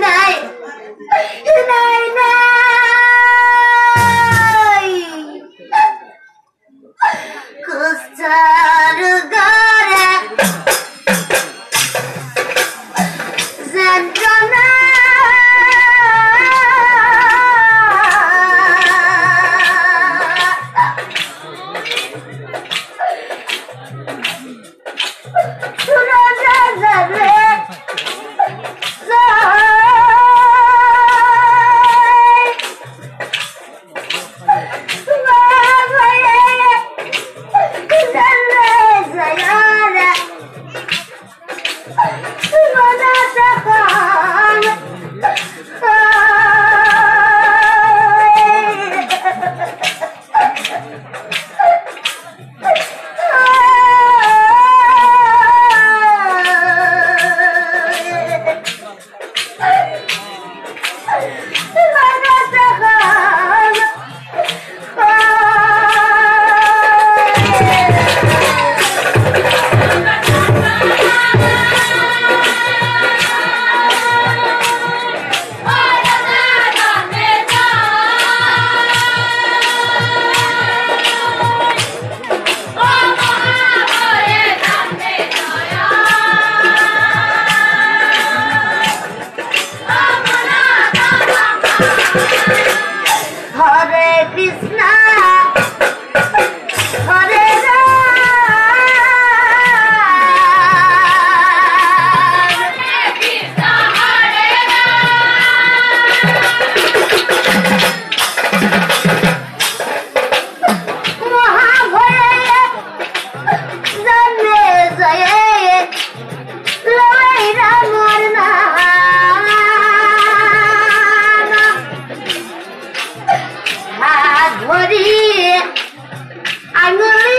night. Oh, my God, Krishna bloody. I'm gonna